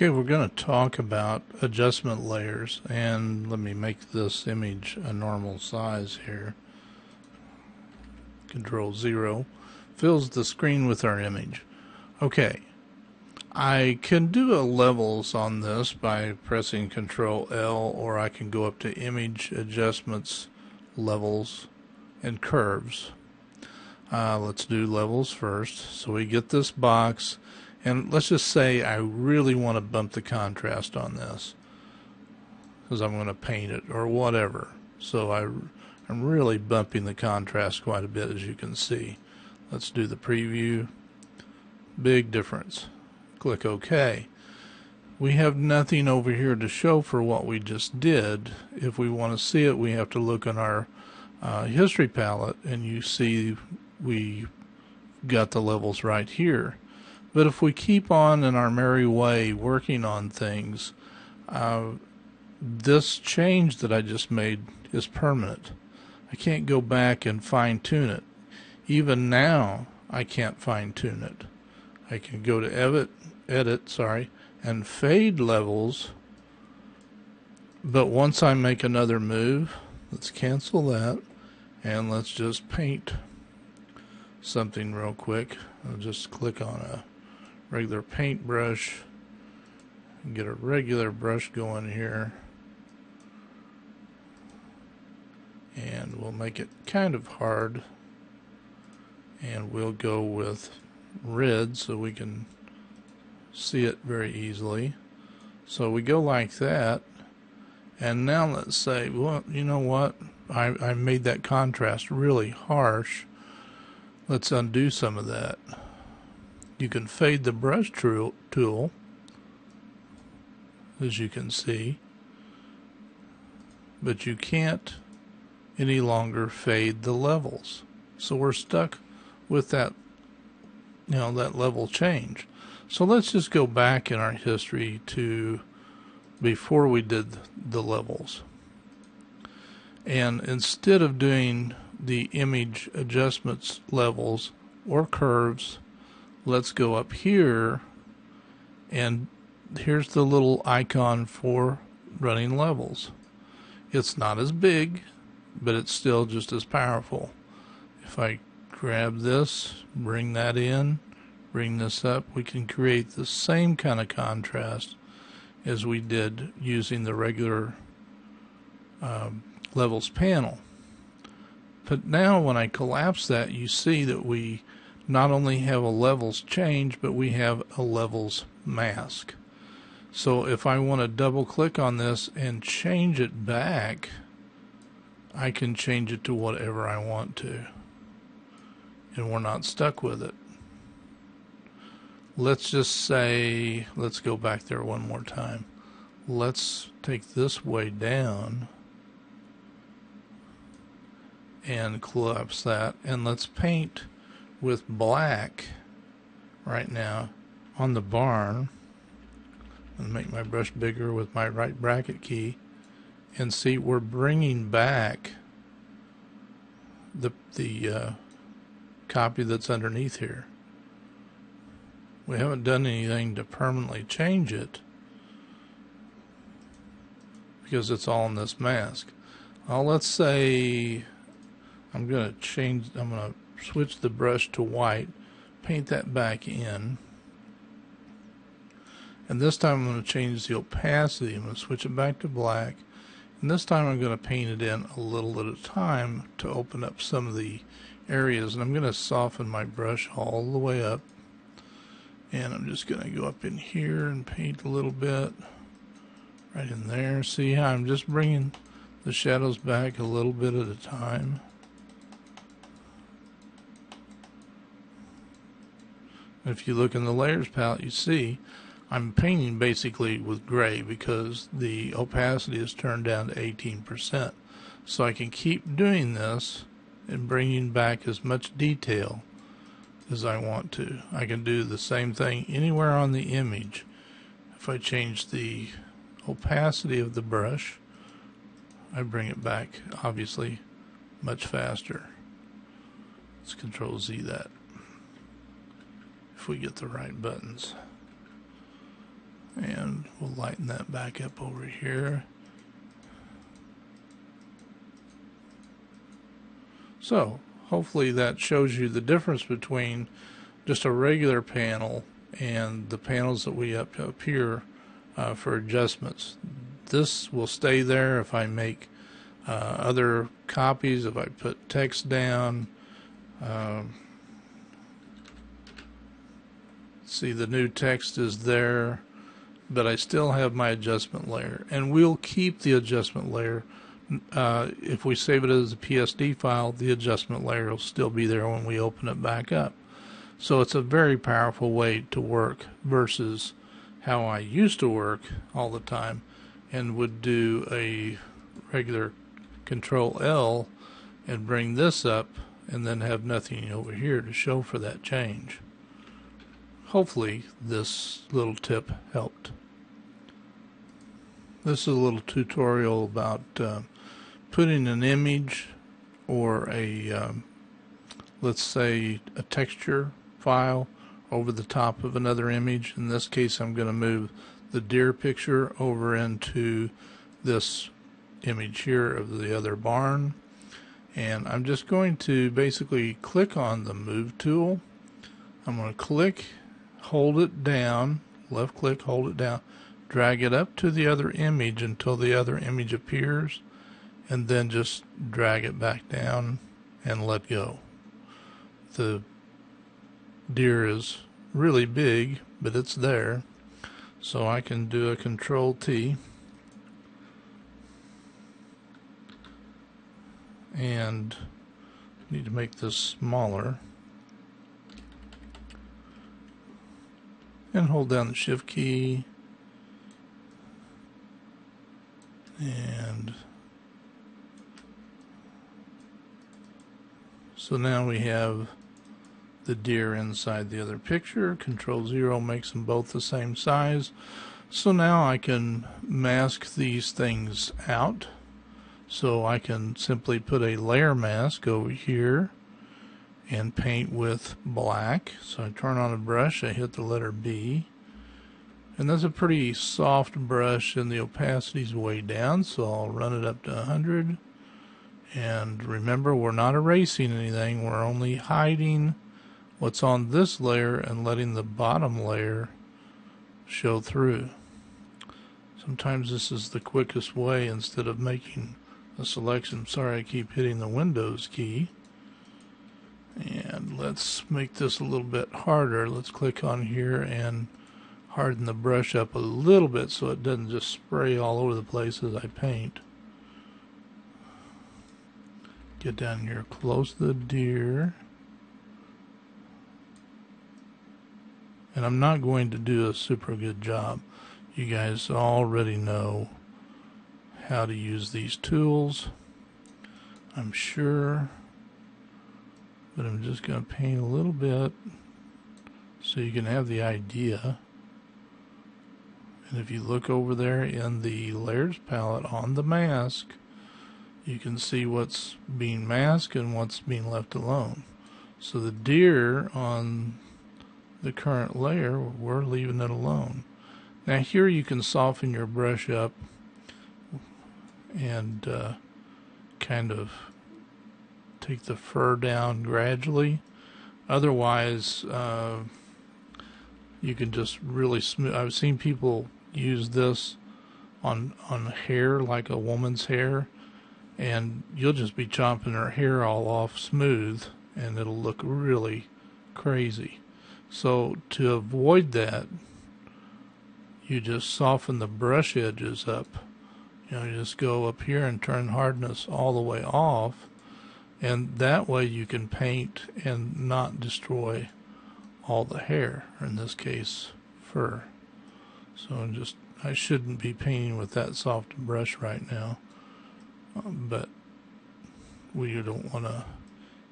Okay, we're going to talk about adjustment layers and let me make this image a normal size here. Control 0 fills the screen with our image. Okay, I can do a levels on this by pressing Control L or I can go up to image adjustments levels and curves. Uh, let's do levels first. So we get this box and let's just say I really want to bump the contrast on this because I'm going to paint it or whatever. So I, I'm really bumping the contrast quite a bit as you can see. Let's do the preview. Big difference. Click OK. We have nothing over here to show for what we just did. If we want to see it, we have to look in our uh, history palette and you see we got the levels right here. But if we keep on in our merry way working on things, uh, this change that I just made is permanent. I can't go back and fine tune it. Even now, I can't fine tune it. I can go to edit, edit, sorry, and fade levels. But once I make another move, let's cancel that and let's just paint something real quick. I'll just click on a regular paintbrush get a regular brush going here. And we'll make it kind of hard. And we'll go with red so we can see it very easily. So we go like that. And now let's say well you know what? I, I made that contrast really harsh. Let's undo some of that you can fade the brush tool, as you can see, but you can't any longer fade the levels. So we're stuck with that, you know, that level change. So let's just go back in our history to before we did the levels. And instead of doing the image adjustments levels or curves, let's go up here and here's the little icon for running levels. It's not as big, but it's still just as powerful. If I grab this, bring that in, bring this up, we can create the same kind of contrast as we did using the regular um, levels panel. But now when I collapse that, you see that we not only have a levels change, but we have a levels mask. So if I want to double click on this and change it back, I can change it to whatever I want to. And we're not stuck with it. Let's just say, let's go back there one more time. Let's take this way down and collapse that. And let's paint with black right now on the barn. And make my brush bigger with my right bracket key and see we're bringing back the the uh, copy that's underneath here. We haven't done anything to permanently change it because it's all in this mask. Well let's say I'm gonna change I'm gonna switch the brush to white, paint that back in. And this time I'm going to change the opacity. I'm going to switch it back to black. And this time I'm going to paint it in a little at a time to open up some of the areas. And I'm going to soften my brush all the way up. And I'm just going to go up in here and paint a little bit right in there. See how I'm just bringing the shadows back a little bit at a time. If you look in the layers palette, you see I'm painting basically with gray because the opacity is turned down to 18%. So I can keep doing this and bringing back as much detail as I want to. I can do the same thing anywhere on the image. If I change the opacity of the brush, I bring it back obviously much faster. Let's control Z that if we get the right buttons. And we'll lighten that back up over here. So hopefully that shows you the difference between just a regular panel and the panels that we up, here uh, for adjustments. This will stay there if I make uh, other copies, if I put text down. Um, see the new text is there, but I still have my adjustment layer. And we'll keep the adjustment layer. Uh, if we save it as a PSD file, the adjustment layer will still be there when we open it back up. So it's a very powerful way to work versus how I used to work all the time and would do a regular control L and bring this up and then have nothing over here to show for that change. Hopefully this little tip helped. This is a little tutorial about uh, putting an image or a um, let's say a texture file over the top of another image. In this case, I'm going to move the deer picture over into this image here of the other barn. And I'm just going to basically click on the move tool. I'm going to click, hold it down, left click, hold it down, drag it up to the other image until the other image appears, and then just drag it back down and let go. The deer is really big, but it's there. So I can do a control T. And need to make this smaller. And hold down the shift key. And so now we have the deer inside the other picture. Control 0 makes them both the same size. So now I can mask these things out. So I can simply put a layer mask over here and paint with black. So I turn on a brush, I hit the letter B. And that's a pretty soft brush and the opacity is way down, so I'll run it up to 100. And remember, we're not erasing anything, we're only hiding what's on this layer and letting the bottom layer show through. Sometimes this is the quickest way instead of making a selection. Sorry I keep hitting the Windows key. And let's make this a little bit harder. Let's click on here and harden the brush up a little bit so it doesn't just spray all over the place as I paint. Get down here close to the deer. and I'm not going to do a super good job. You guys already know how to use these tools, I'm sure, but I'm just going to paint a little bit so you can have the idea. And if you look over there in the layers palette on the mask, you can see what's being masked and what's being left alone. So the deer on the current layer, we're leaving it alone. Now here you can soften your brush up and uh, kind of take the fur down gradually. Otherwise, uh, you can just really smooth. I've seen people use this on on hair like a woman's hair, and you'll just be chopping her hair all off smooth, and it'll look really crazy. So to avoid that, you just soften the brush edges up. You know, you just go up here and turn hardness all the way off, and that way you can paint and not destroy all the hair, or in this case, fur. So just, I shouldn't be painting with that soft brush right now, um, but we don't want to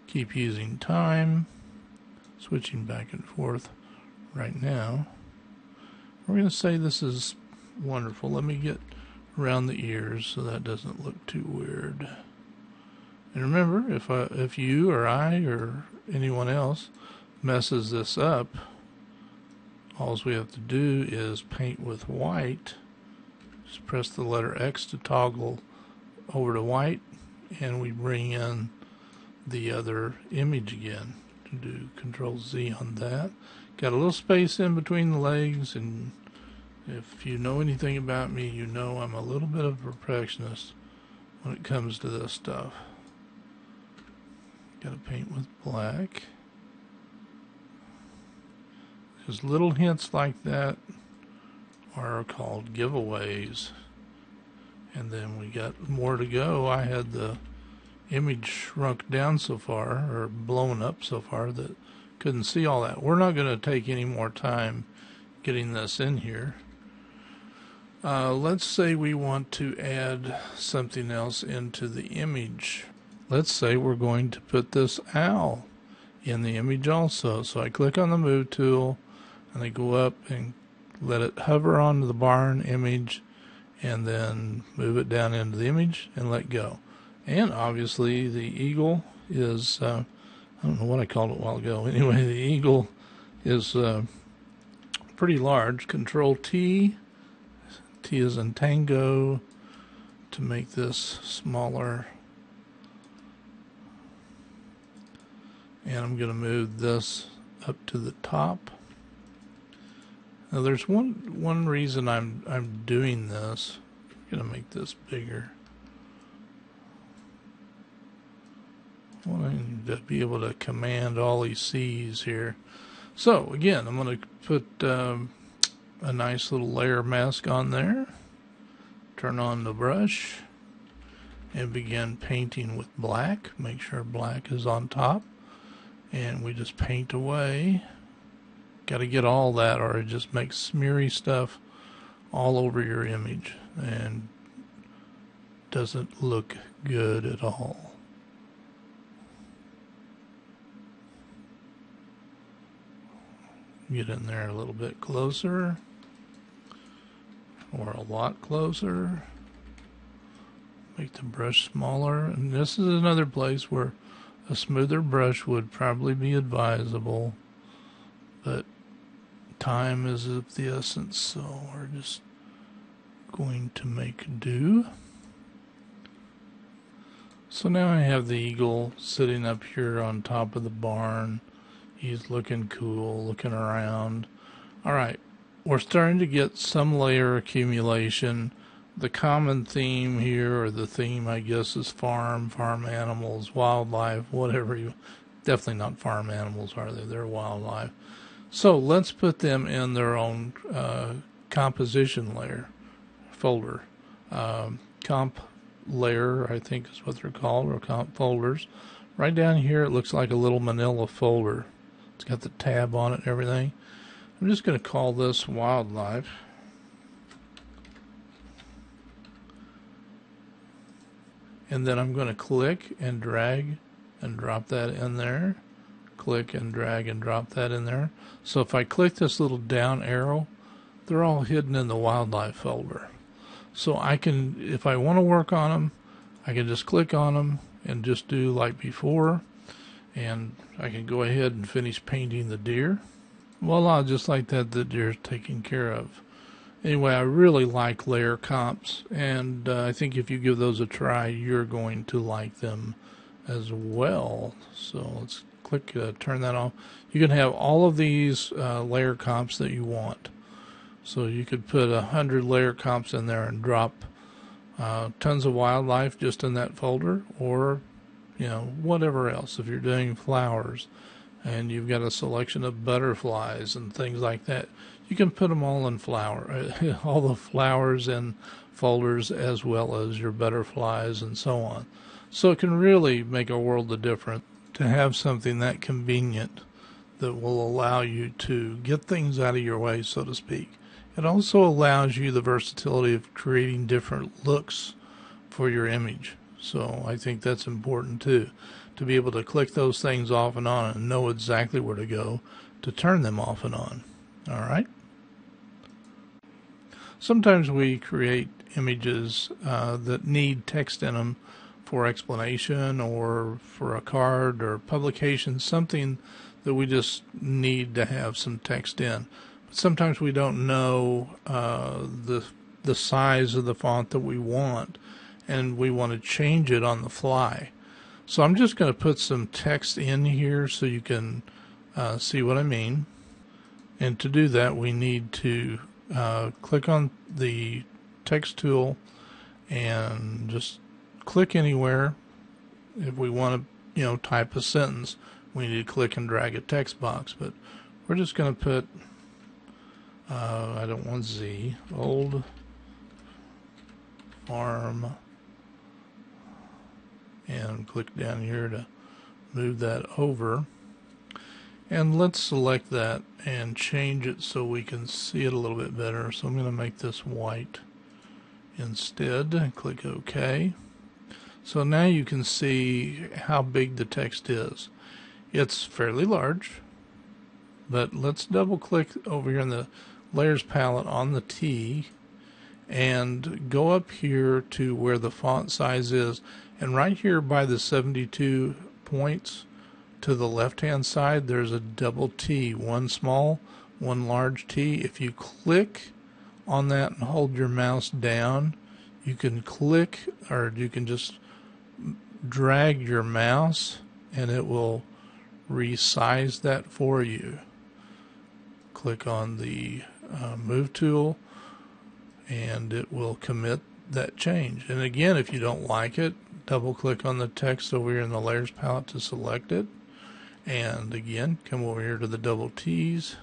keep using time switching back and forth right now. We're going to say this is wonderful. Let me get around the ears so that doesn't look too weird. And remember, if I, if you or I or anyone else messes this up all we have to do is paint with white. Just press the letter X to toggle over to white and we bring in the other image again to do control Z on that got a little space in between the legs and if you know anything about me you know I'm a little bit of a perfectionist when it comes to this stuff got to paint with black because little hints like that are called giveaways and then we got more to go. I had the image shrunk down so far, or blown up so far, that couldn't see all that. We're not going to take any more time getting this in here. Uh, let's say we want to add something else into the image. Let's say we're going to put this owl in the image also. So I click on the move tool and I go up and let it hover onto the barn image and then move it down into the image and let go. And obviously the eagle is, uh, I don't know what I called it a while ago. Anyway, the eagle is uh, pretty large. Control T, T is in tango to make this smaller. And I'm going to move this up to the top. Now there's one one reason I'm I'm doing this. I'm gonna make this bigger. I want to be able to command all these C's here. So again, I'm going to put um, a nice little layer mask on there. Turn on the brush and begin painting with black. Make sure black is on top. And we just paint away. Got to get all that or it just makes smeary stuff all over your image and doesn't look good at all. Get in there a little bit closer or a lot closer. Make the brush smaller. And this is another place where a smoother brush would probably be advisable. But time is of the essence, so we're just going to make do. So now I have the eagle sitting up here on top of the barn. He's looking cool, looking around. All right, we're starting to get some layer accumulation. The common theme here, or the theme, I guess, is farm, farm animals, wildlife, whatever you. Definitely not farm animals, are they? They're wildlife. So let's put them in their own uh, composition layer folder. Um, comp layer, I think is what they're called, or comp folders. Right down here, it looks like a little manila folder. It's got the tab on it and everything. I'm just going to call this wildlife. And then I'm going to click and drag and drop that in there click and drag and drop that in there. So if I click this little down arrow, they're all hidden in the wildlife folder. So I can, if I want to work on them, I can just click on them and just do like before. And I can go ahead and finish painting the deer. Voila, just like that, the deer is taken care of. Anyway, I really like layer comps, and uh, I think if you give those a try, you're going to like them as well. So let's click uh, turn that off. You can have all of these uh, layer comps that you want. So you could put a hundred layer comps in there and drop uh, tons of wildlife just in that folder, or you know whatever else. If you're doing flowers and you've got a selection of butterflies and things like that, you can put them all in flower, all the flowers in folders as well as your butterflies and so on. So it can really make a world of difference to have something that convenient that will allow you to get things out of your way, so to speak. It also allows you the versatility of creating different looks for your image. So I think that's important too, to be able to click those things off and on and know exactly where to go to turn them off and on. All right. Sometimes we create images uh, that need text in them for explanation or for a card or publication, something that we just need to have some text in. But sometimes we don't know uh, the the size of the font that we want, and we want to change it on the fly. So I'm just going to put some text in here so you can uh, see what I mean. And to do that, we need to uh, click on the text tool and just click anywhere. If we want to, you know, type a sentence, we need to click and drag a text box. But we're just going to put, uh, I don't want Z, old farm, and click down here to move that over. And let's select that and change it so we can see it a little bit better. So I'm going to make this white instead. Click OK. So now you can see how big the text is. It's fairly large, but let's double click over here in the layers palette on the T and go up here to where the font size is and right here by the 72 points to the left hand side there's a double T one small one large T. If you click on that and hold your mouse down you can click or you can just drag your mouse and it will resize that for you. Click on the uh, move tool and it will commit that change. And again if you don't like it double click on the text over here in the layers palette to select it and again come over here to the double T's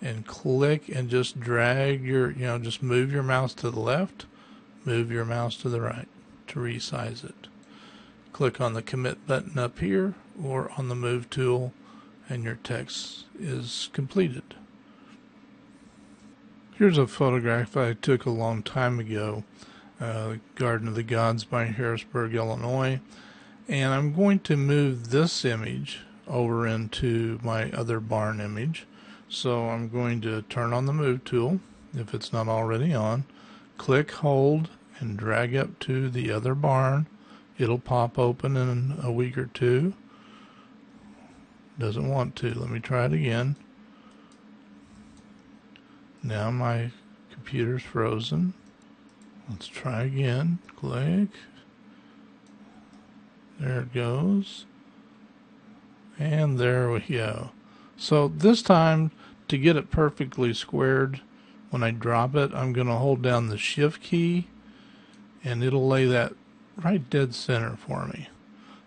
and click and just drag your you know just move your mouse to the left move your mouse to the right to resize it. Click on the commit button up here or on the move tool and your text is completed. Here's a photograph I took a long time ago uh, Garden of the Gods by Harrisburg Illinois and I'm going to move this image over into my other barn image. So I'm going to turn on the move tool if it's not already on. Click, hold, and drag up to the other barn. It'll pop open in a week or two. Doesn't want to. Let me try it again. Now my computer's frozen. Let's try again. Click, there it goes. And there we go. So this time, to get it perfectly squared, when I drop it, I'm going to hold down the shift key and it'll lay that right dead center for me.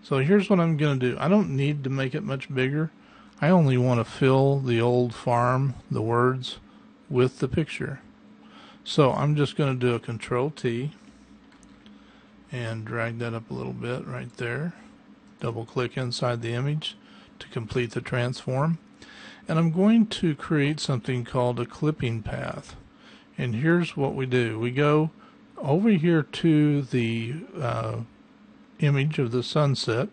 So here's what I'm going to do. I don't need to make it much bigger. I only want to fill the old farm, the words, with the picture. So I'm just going to do a control T and drag that up a little bit right there. Double click inside the image to complete the transform. And I'm going to create something called a clipping path. And here's what we do. We go over here to the uh, image of the sunset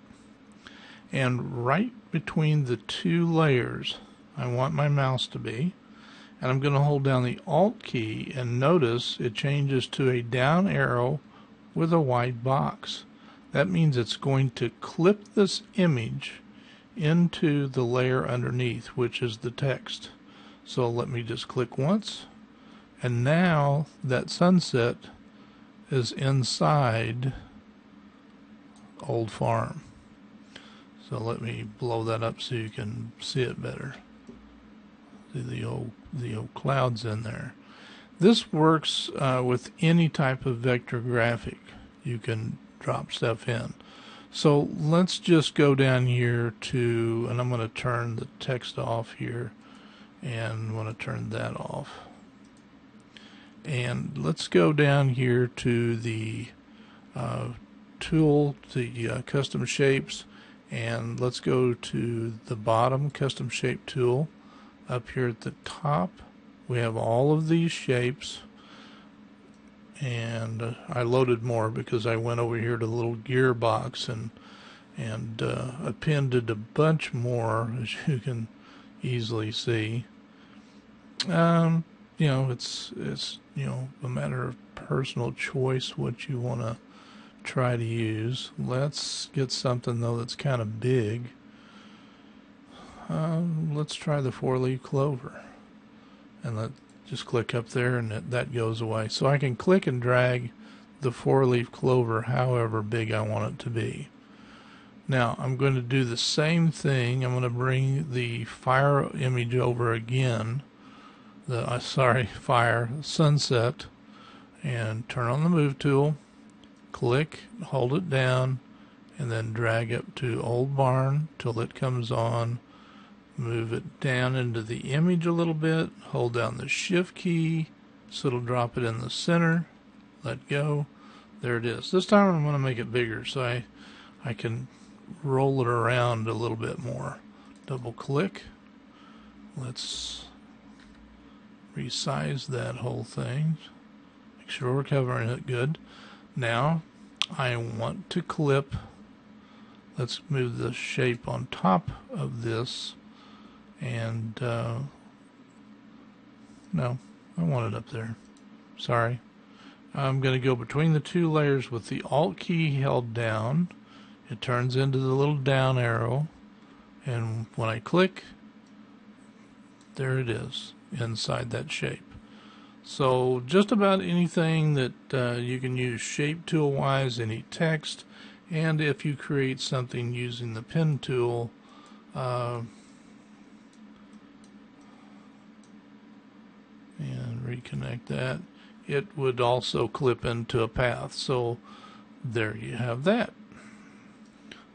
and right between the two layers I want my mouse to be and I'm going to hold down the alt key and notice it changes to a down arrow with a white box. That means it's going to clip this image into the layer underneath, which is the text. So let me just click once, and now that sunset is inside Old Farm. So let me blow that up so you can see it better. See the old the old clouds in there. This works uh, with any type of vector graphic. You can drop stuff in. So let's just go down here to, and I'm going to turn the text off here, and going to turn that off. And let's go down here to the uh, tool, the uh, custom shapes, and let's go to the bottom custom shape tool. Up here at the top, we have all of these shapes and uh, I loaded more because I went over here to the little gearbox and and uh, appended a bunch more as you can easily see. Um, you know, it's it's you know a matter of personal choice what you want to try to use. Let's get something though that's kind of big. Um, let's try the four leaf clover. And let just click up there and it, that goes away. So I can click and drag the four leaf clover however big I want it to be. Now I'm going to do the same thing. I'm going to bring the fire image over again. The uh, sorry, fire sunset and turn on the move tool. Click, hold it down, and then drag it to old barn till it comes on. Move it down into the image a little bit. Hold down the shift key so it'll drop it in the center. Let go. There it is. This time I'm going to make it bigger so I, I can roll it around a little bit more. Double click. Let's resize that whole thing. Make sure we're covering it good. Now I want to clip. Let's move the shape on top of this and uh, no, I want it up there. Sorry. I'm going to go between the two layers with the Alt key held down. It turns into the little down arrow. And when I click, there it is inside that shape. So just about anything that uh, you can use shape tool wise, any text, and if you create something using the pen tool, uh, and reconnect that, it would also clip into a path. So there you have that.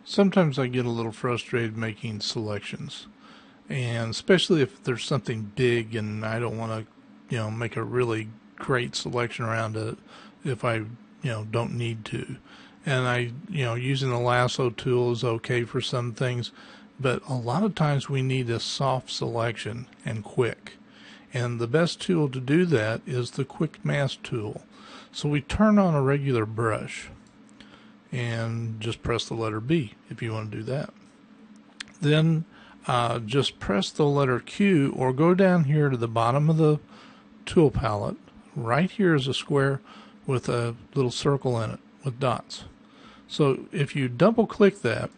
Sometimes I get a little frustrated making selections, and especially if there's something big and I don't want to, you know, make a really great selection around it if I, you know, don't need to. And I, you know, using the lasso tool is okay for some things, but a lot of times we need a soft selection and quick. And the best tool to do that is the quick mask tool. So we turn on a regular brush and just press the letter B if you want to do that. Then uh, just press the letter Q or go down here to the bottom of the tool palette. Right here is a square with a little circle in it with dots. So if you double click that,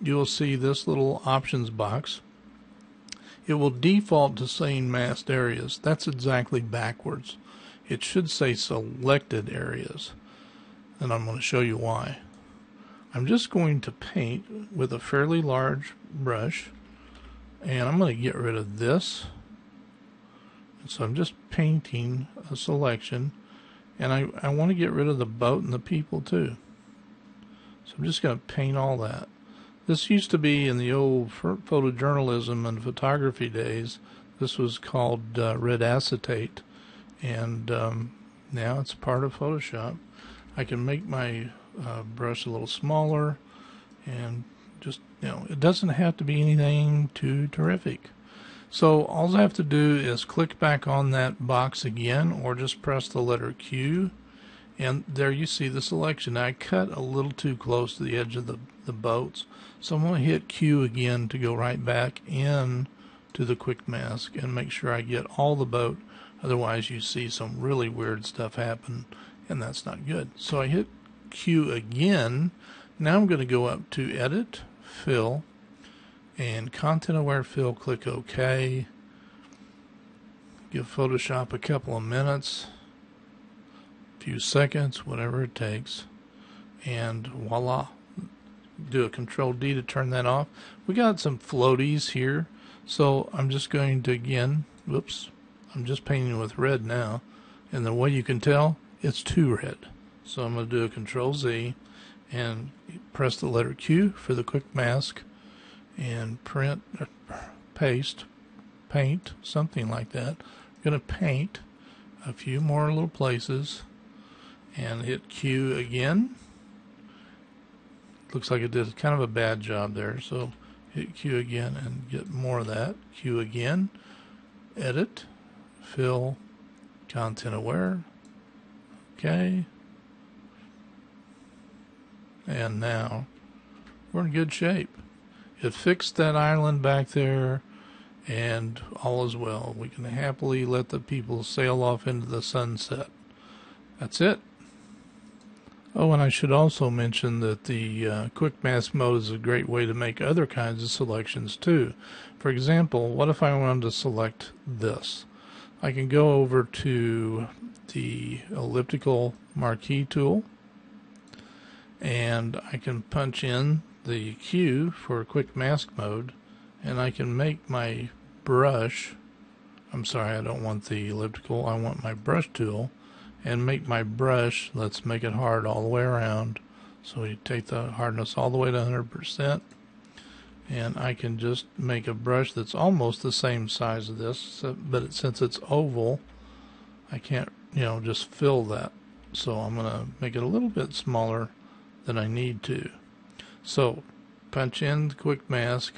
you'll see this little options box it will default to saying masked areas. That's exactly backwards. It should say selected areas. And I'm going to show you why. I'm just going to paint with a fairly large brush. And I'm going to get rid of this. so I'm just painting a selection. And I, I want to get rid of the boat and the people too. So I'm just going to paint all that. This used to be in the old photojournalism and photography days. This was called uh, red acetate, and um, now it's part of Photoshop. I can make my uh, brush a little smaller, and just you know, it doesn't have to be anything too terrific. So all I have to do is click back on that box again, or just press the letter Q and there you see the selection. I cut a little too close to the edge of the, the boats. So I'm going to hit Q again to go right back in to the quick mask and make sure I get all the boat. Otherwise you see some really weird stuff happen and that's not good. So I hit Q again. Now I'm going to go up to Edit, Fill, and Content Aware Fill. Click OK. Give Photoshop a couple of minutes a few seconds, whatever it takes, and voila. Do a control D to turn that off. We got some floaties here, so I'm just going to again, whoops, I'm just painting with red now, and the way you can tell, it's too red. So I'm going to do a control Z and press the letter Q for the quick mask and print, paste, paint, something like that. I'm going to paint a few more little places and hit Q again. Looks like it did kind of a bad job there, so hit Q again and get more of that. Q again, edit, fill, content aware. Okay. And now we're in good shape. It fixed that island back there and all is well. We can happily let the people sail off into the sunset. That's it. Oh, and I should also mention that the uh, quick mask mode is a great way to make other kinds of selections too. For example, what if I wanted to select this? I can go over to the elliptical marquee tool and I can punch in the Q for quick mask mode and I can make my brush I'm sorry I don't want the elliptical I want my brush tool and make my brush, let's make it hard all the way around. So we take the hardness all the way to 100% and I can just make a brush that's almost the same size as this, but since it's oval, I can't, you know, just fill that. So I'm going to make it a little bit smaller than I need to. So punch in the quick mask,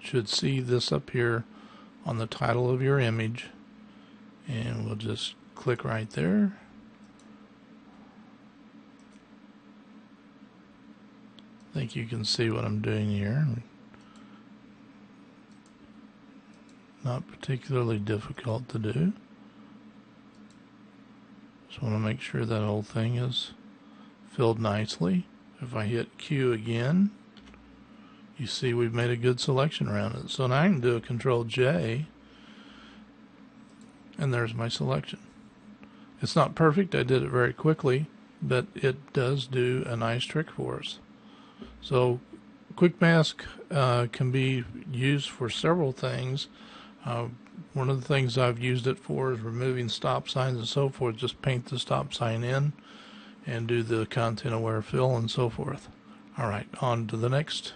should see this up here on the title of your image, and we'll just click right there. I think you can see what I'm doing here. Not particularly difficult to do. Just want to make sure that whole thing is filled nicely. If I hit Q again, you see we've made a good selection around it. So now I can do a control J and there's my selection. It's not perfect, I did it very quickly, but it does do a nice trick for us. So quick mask uh, can be used for several things. Uh, one of the things I've used it for is removing stop signs and so forth. Just paint the stop sign in and do the content aware fill and so forth. All right, on to the next.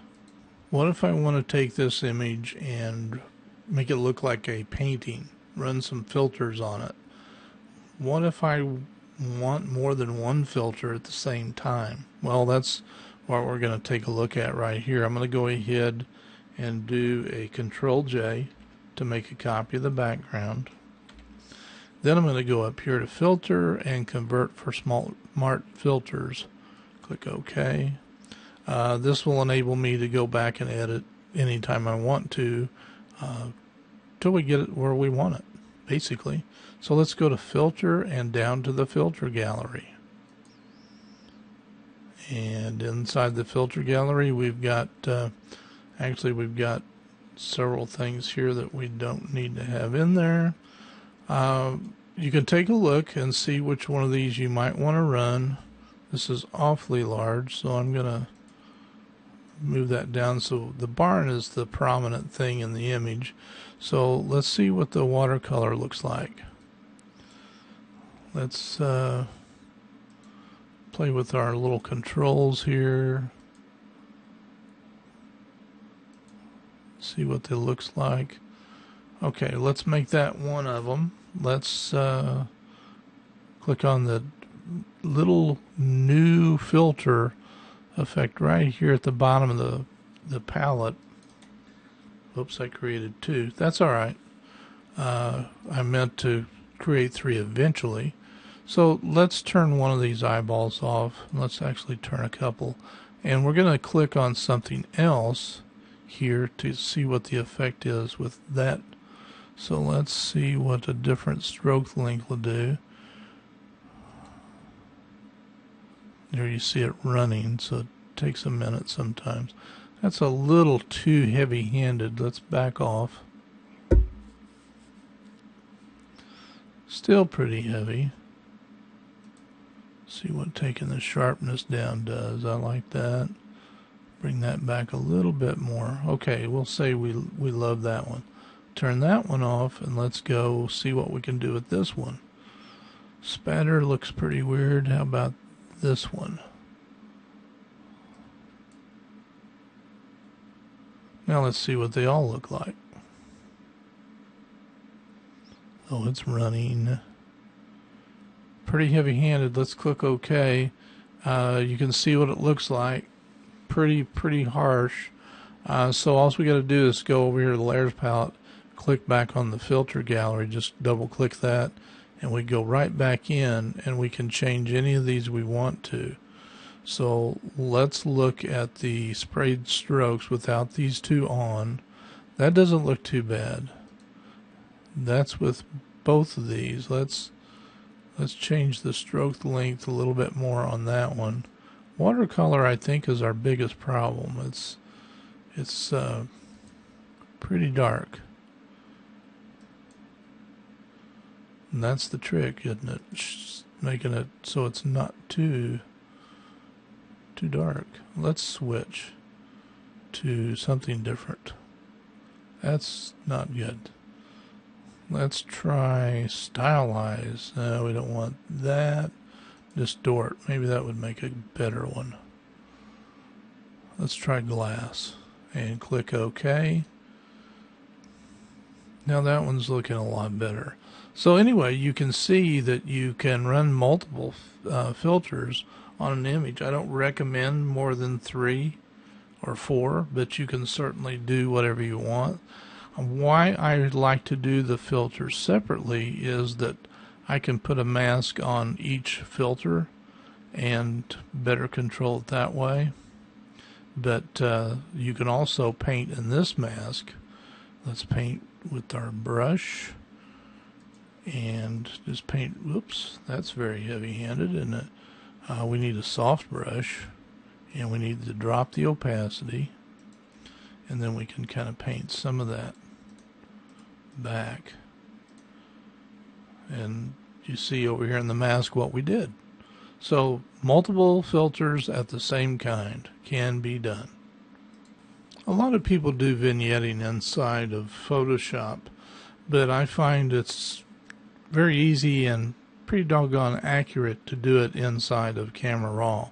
What if I want to take this image and make it look like a painting, run some filters on it? What if I want more than one filter at the same time? Well, that's what we're going to take a look at right here. I'm going to go ahead and do a control J to make a copy of the background. Then I'm going to go up here to filter and convert for smart filters. Click OK. Uh, this will enable me to go back and edit anytime I want to uh, till we get it where we want it, basically. So let's go to filter and down to the filter gallery. And inside the filter gallery, we've got, uh, actually, we've got several things here that we don't need to have in there. Uh, you can take a look and see which one of these you might want to run. This is awfully large, so I'm going to move that down so the barn is the prominent thing in the image. So let's see what the watercolor looks like. Let's uh, play with our little controls here. See what it looks like. Okay, let's make that one of them. Let's uh, click on the little new filter effect right here at the bottom of the, the palette. Oops, I created two. That's all right. Uh, I meant to create three eventually. So let's turn one of these eyeballs off. Let's actually turn a couple. And we're going to click on something else here to see what the effect is with that. So let's see what a different stroke length will do. There you see it running, so it takes a minute sometimes. That's a little too heavy-handed. Let's back off. Still pretty heavy. See what taking the sharpness down does. I like that. Bring that back a little bit more. Okay, we'll say we we love that one. Turn that one off and let's go see what we can do with this one. Spatter looks pretty weird. How about this one? Now let's see what they all look like. Oh, it's running pretty heavy handed. Let's click OK. Uh, you can see what it looks like. Pretty, pretty harsh. Uh, so all we got to do is go over here to the layers palette, click back on the filter gallery, just double click that, and we go right back in and we can change any of these we want to. So let's look at the sprayed strokes without these two on. That doesn't look too bad. That's with both of these. Let's Let's change the stroke length a little bit more on that one. Watercolor, I think, is our biggest problem. It's it's uh, pretty dark. And that's the trick, isn't it? Making it so it's not too too dark. Let's switch to something different. That's not good. Let's try stylize. No, we don't want that. Distort. Maybe that would make a better one. Let's try glass and click OK. Now that one's looking a lot better. So anyway, you can see that you can run multiple uh, filters on an image. I don't recommend more than three or four, but you can certainly do whatever you want. Why I like to do the filters separately is that I can put a mask on each filter and better control it that way. But uh, you can also paint in this mask. Let's paint with our brush and just paint. Whoops, that's very heavy-handed, and uh, we need a soft brush, and we need to drop the opacity, and then we can kind of paint some of that back. And you see over here in the mask what we did. So multiple filters at the same kind can be done. A lot of people do vignetting inside of Photoshop, but I find it's very easy and pretty doggone accurate to do it inside of Camera Raw.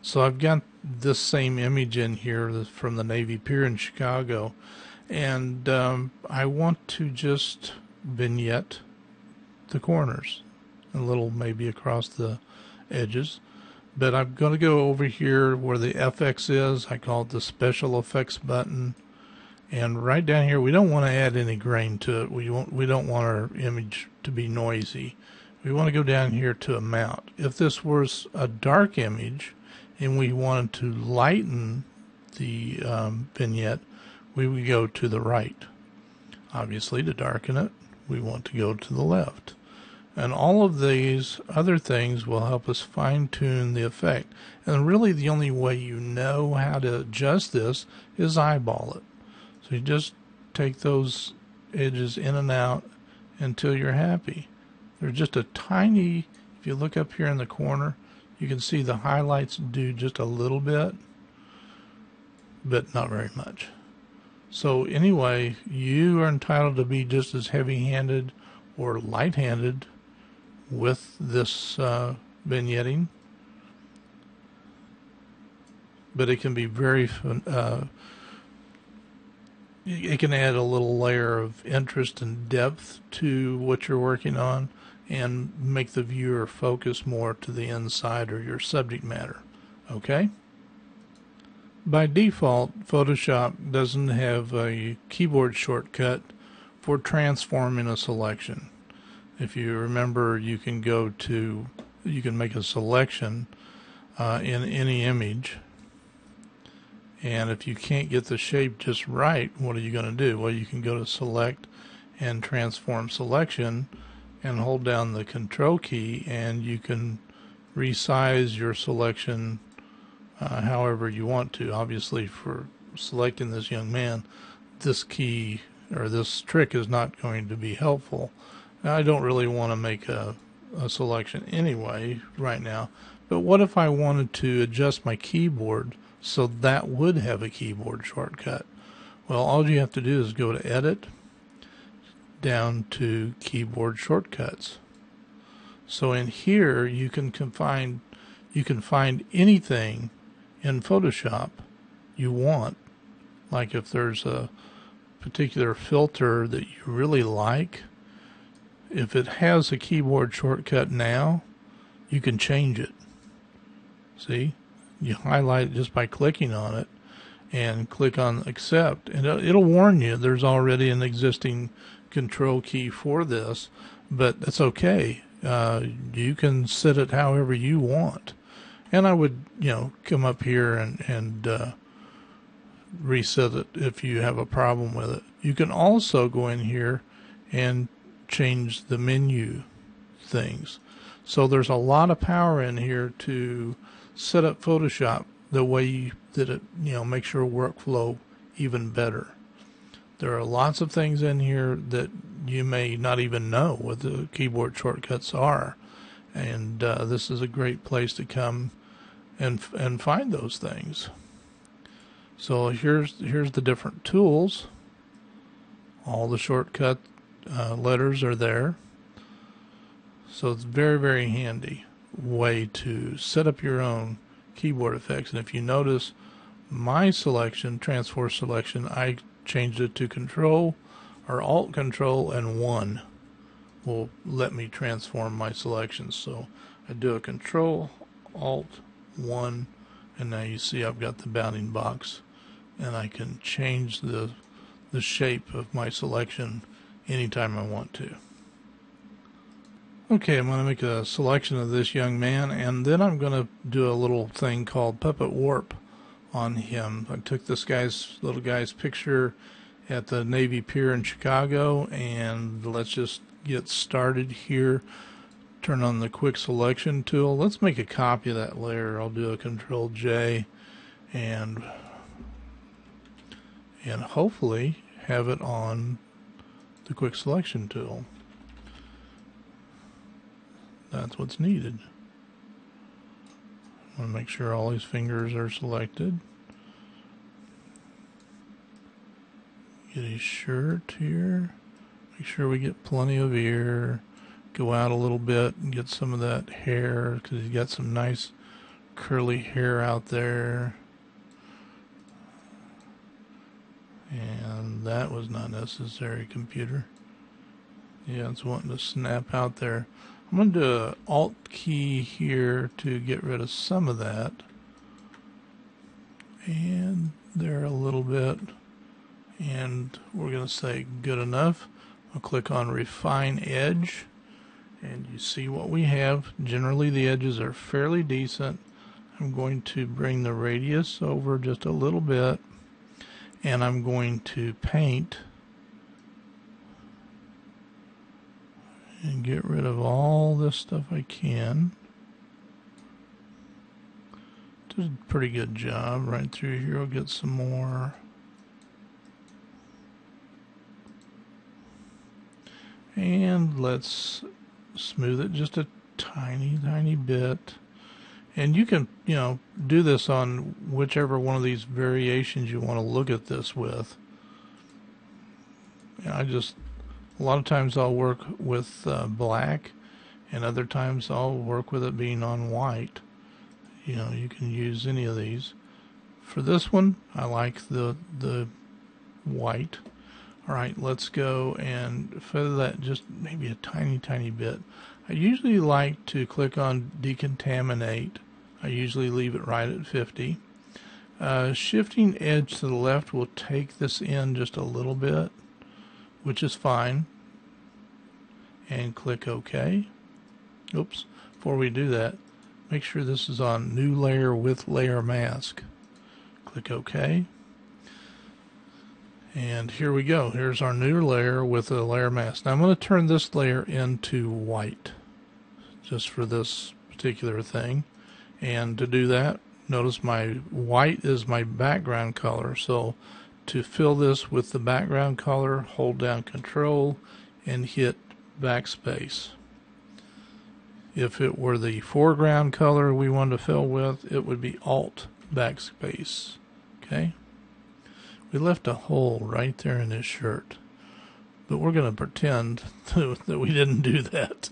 So I've got this same image in here from the Navy Pier in Chicago, and um, I want to just vignette the corners, a little maybe across the edges. But I'm going to go over here where the FX is. I call it the special effects button. And right down here, we don't want to add any grain to it. We, want, we don't want our image to be noisy. We want to go down here to amount. If this was a dark image and we wanted to lighten the um, vignette, we would go to the right. Obviously, to darken it, we want to go to the left. And all of these other things will help us fine tune the effect. And really, the only way you know how to adjust this is eyeball it. So you just take those edges in and out until you're happy. There's just a tiny, if you look up here in the corner, you can see the highlights do just a little bit, but not very much. So anyway, you are entitled to be just as heavy-handed or light-handed with this uh, vignetting, but it can be very uh, it can add a little layer of interest and depth to what you're working on and make the viewer focus more to the inside or your subject matter. Okay? By default, Photoshop doesn't have a keyboard shortcut for transforming a selection. If you remember, you can go to, you can make a selection uh, in any image and if you can't get the shape just right, what are you going to do? Well, you can go to select and transform selection and hold down the control key and you can resize your selection uh, however you want to. Obviously for selecting this young man, this key or this trick is not going to be helpful. Now, I don't really want to make a, a selection anyway right now, but what if I wanted to adjust my keyboard so that would have a keyboard shortcut. Well, all you have to do is go to Edit, down to Keyboard Shortcuts. So in here, you can find you can find anything in Photoshop you want. Like if there's a particular filter that you really like, if it has a keyboard shortcut now, you can change it. See? you highlight it just by clicking on it and click on accept and it'll warn you there's already an existing control key for this but that's okay uh, you can set it however you want and I would you know come up here and and uh, reset it if you have a problem with it. You can also go in here and change the menu things. So there's a lot of power in here to set up Photoshop the way you, that it you know makes your workflow even better. There are lots of things in here that you may not even know what the keyboard shortcuts are, and uh, this is a great place to come and and find those things. So here's here's the different tools. All the shortcut uh, letters are there. So it's very very handy way to set up your own keyboard effects. And if you notice my selection, transform selection, I changed it to control or alt control and one will let me transform my selections. So I do a control alt one and now you see I've got the bounding box and I can change the the shape of my selection anytime I want to. Okay, I'm going to make a selection of this young man, and then I'm going to do a little thing called puppet warp on him. I took this guy's little guy's picture at the Navy Pier in Chicago, and let's just get started here. Turn on the quick selection tool. Let's make a copy of that layer. I'll do a Control J, and and hopefully have it on the quick selection tool. That's what's needed. I want to make sure all these fingers are selected. Get his shirt here. Make sure we get plenty of ear. Go out a little bit and get some of that hair because he's got some nice curly hair out there. And that was not necessary, computer. Yeah, it's wanting to snap out there. I'm going to do an Alt key here to get rid of some of that. And there a little bit. And we're going to say good enough. I'll click on Refine Edge. And you see what we have. Generally the edges are fairly decent. I'm going to bring the radius over just a little bit. And I'm going to paint and get rid of all this stuff I can. Did a pretty good job right through here. We'll get some more. And let's smooth it just a tiny, tiny bit. And you can, you know, do this on whichever one of these variations you want to look at this with. I just a lot of times I'll work with uh, black and other times I'll work with it being on white. You know, you can use any of these. For this one, I like the the white. All right, let's go and feather that just maybe a tiny, tiny bit. I usually like to click on decontaminate. I usually leave it right at 50. Uh, shifting edge to the left will take this in just a little bit which is fine, and click OK. Oops, before we do that, make sure this is on New Layer with Layer Mask. Click OK. And here we go. Here's our new layer with a layer mask. Now I'm going to turn this layer into white just for this particular thing. And to do that, notice my white is my background color. So to fill this with the background color, hold down control and hit backspace. If it were the foreground color we wanted to fill with, it would be alt backspace. Okay? We left a hole right there in his shirt. But we're going to pretend that we didn't do that.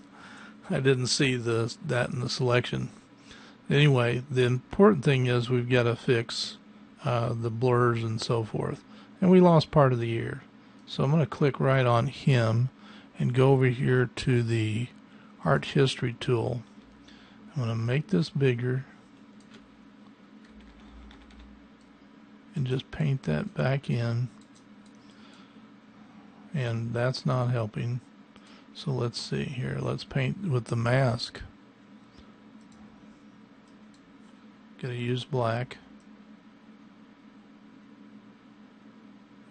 I didn't see the that in the selection. Anyway, the important thing is we've got to fix uh, the blurs and so forth. And we lost part of the ear. So I'm going to click right on him and go over here to the art history tool. I'm going to make this bigger and just paint that back in. And that's not helping. So let's see here. Let's paint with the mask. Gonna use black.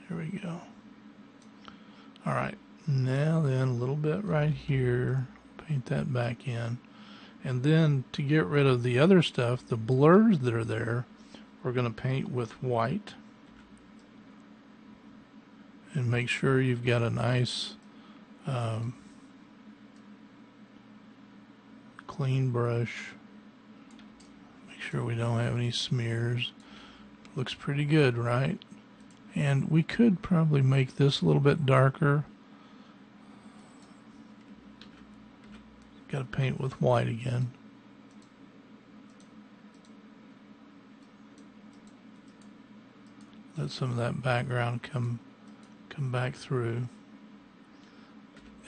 Here we go. All right, now then a little bit right here. Paint that back in. And then to get rid of the other stuff, the blurs that are there, we're going to paint with white. And make sure you've got a nice um, clean brush. Make sure we don't have any smears. Looks pretty good, right? And we could probably make this a little bit darker. Got to paint with white again. Let some of that background come come back through.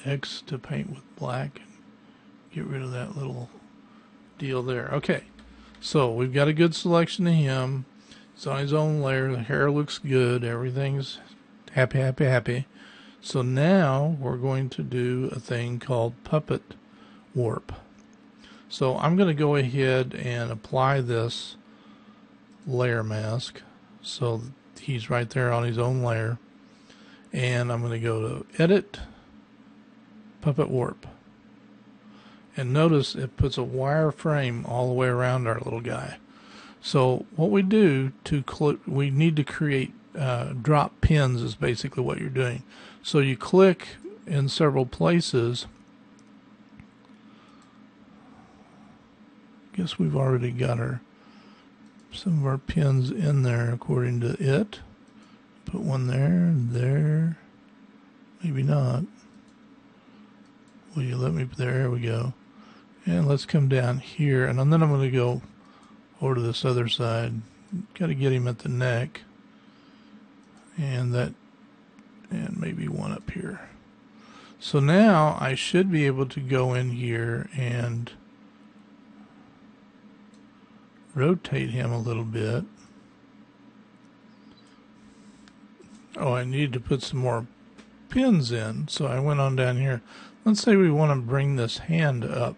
X to paint with black and get rid of that little deal there. Okay, so we've got a good selection of him. He's on his own layer. The hair looks good. Everything's happy, happy, happy. So now we're going to do a thing called puppet warp. So I'm going to go ahead and apply this layer mask. So he's right there on his own layer. And I'm going to go to edit, puppet warp. And notice it puts a wire frame all the way around our little guy. So what we do to cl- we need to create uh, drop pins is basically what you're doing. So you click in several places. Guess we've already got our some of our pins in there according to it. Put one there, there, maybe not. Will you let me? There we go. And let's come down here, and then I'm going to go over to this other side. Got to get him at the neck, and that, and maybe one up here. So now I should be able to go in here and rotate him a little bit. Oh, I need to put some more pins in, so I went on down here. Let's say we want to bring this hand up.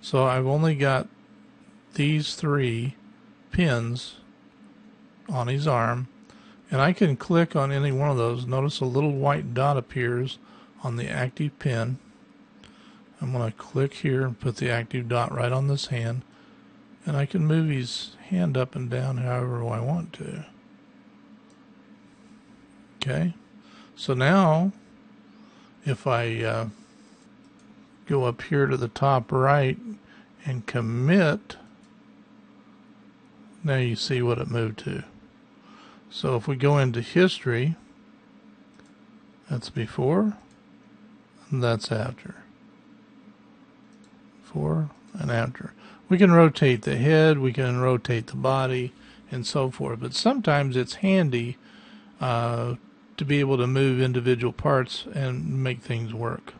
So I've only got these three pins on his arm and I can click on any one of those. Notice a little white dot appears on the active pin. I'm going to click here and put the active dot right on this hand and I can move his hand up and down however I want to. Okay, so now if I uh, go up here to the top right and commit, now you see what it moved to. So if we go into history, that's before, and that's after. Before and after. We can rotate the head, we can rotate the body, and so forth. But sometimes it's handy uh, to be able to move individual parts and make things work.